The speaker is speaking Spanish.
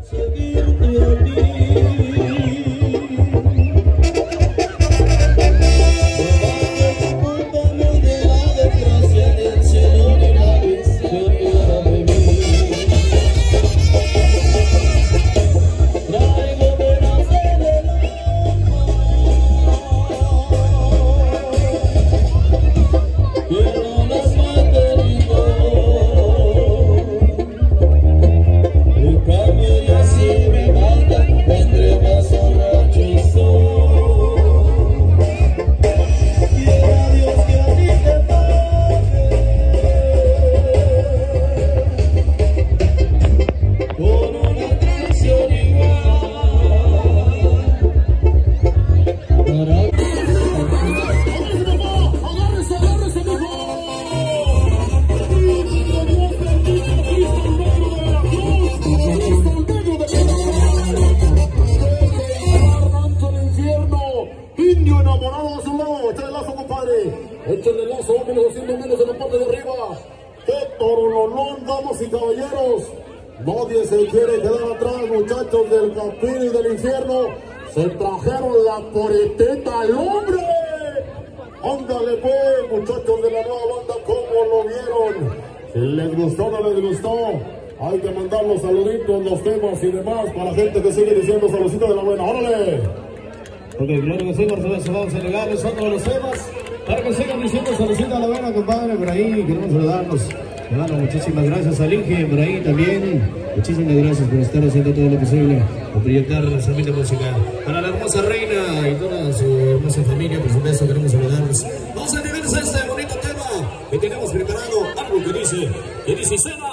seguirte a ti. ¡Échale el lazo! ¡Vámonos haciendo menos en la parte de arriba! ¡Qué torololón, damas y caballeros! Nadie se quiere quedar atrás, muchachos del capín y del infierno. Se trajeron la poreteta al hombre. Ándale pues, muchachos de la nueva banda, ¿cómo lo vieron? Si les gustó o no les gustó, hay que mandar los saluditos, los temas y demás para la gente que sigue diciendo saluditos de la buena. ¡Órale! Ok, claro que sí, supuesto, vamos a regalarles otro de los temas para que sigan diciendo saludcita a la buena, compadre, por ahí, queremos saludarnos. Hermano, muchísimas gracias al Inge, por ahí también. Muchísimas gracias por estar haciendo todo lo posible por proyectar la familia musical. Para la hermosa reina y toda su hermosa familia, por supuesto, queremos saludarnos. Vamos a entregarles este bonito tema que tenemos preparado, algo que dice, que dice, cena,